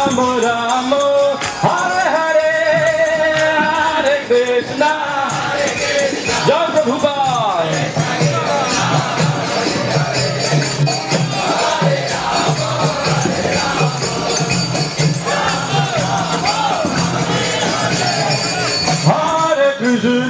Ram Ram Hare Hare Hare Krishna Jai Prabhupada Hare Krishna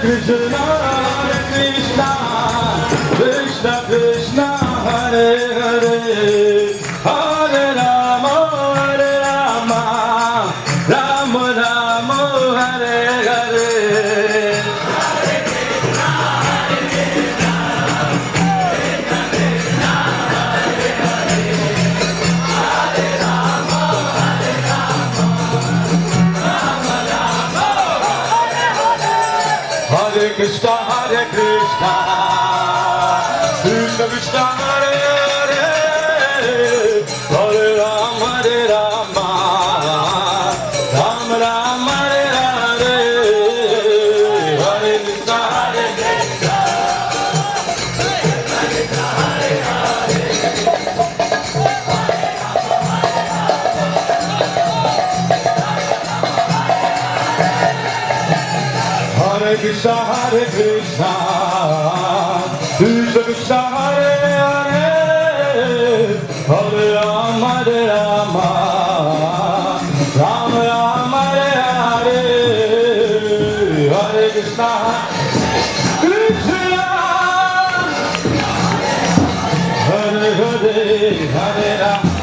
Krishna, Krishna Hare Krishna, Hare Krishna, Krishna Krishna, Hare Hare, Hare Rama, Hare Rama, Rama Rama, Hare Hare, Hare Krishna, Hare Krishna. Hare Krishna, Hare Krishna, Krishna Krishna, Hare Hare, Hare Rama, Hare Rama, Rama Rama, Hare Hare, Hare Krishna, Krishna, Hare Hare, Hare Rama.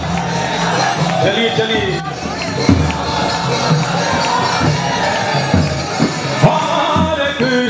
चलिए चलिए Hare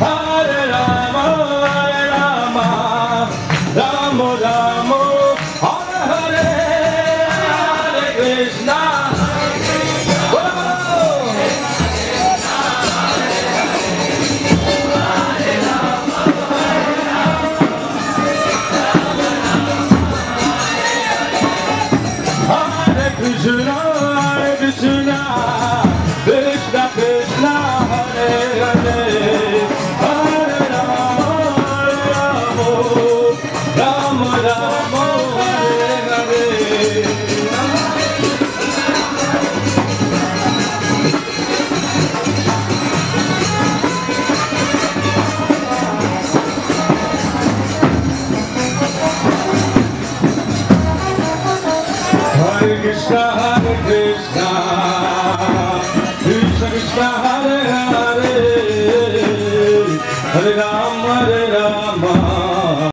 Hallelujah.